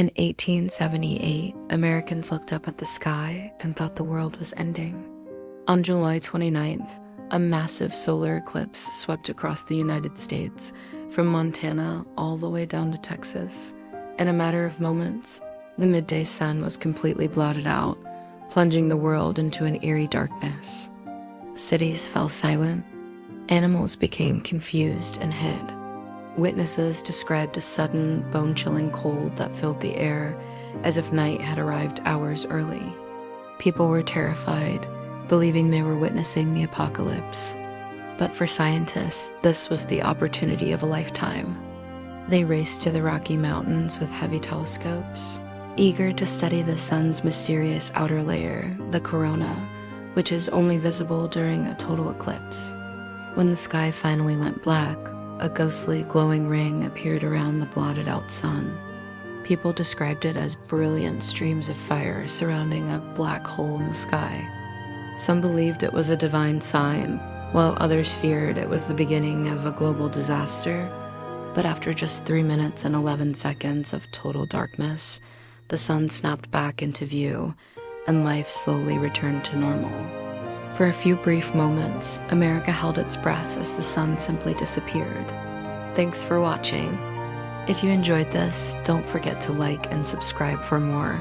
In 1878, Americans looked up at the sky and thought the world was ending. On July 29th, a massive solar eclipse swept across the United States, from Montana all the way down to Texas. In a matter of moments, the midday sun was completely blotted out, plunging the world into an eerie darkness. Cities fell silent, animals became confused and hid. Witnesses described a sudden, bone chilling cold that filled the air as if night had arrived hours early. People were terrified, believing they were witnessing the apocalypse. But for scientists, this was the opportunity of a lifetime. They raced to the Rocky Mountains with heavy telescopes, eager to study the sun's mysterious outer layer, the corona, which is only visible during a total eclipse. When the sky finally went black, a ghostly glowing ring appeared around the blotted out sun. People described it as brilliant streams of fire surrounding a black hole in the sky. Some believed it was a divine sign, while others feared it was the beginning of a global disaster. But after just 3 minutes and 11 seconds of total darkness, the sun snapped back into view, and life slowly returned to normal. For a few brief moments, America held its breath as the sun simply disappeared. Thanks for watching. If you enjoyed this, don't forget to like and subscribe for more.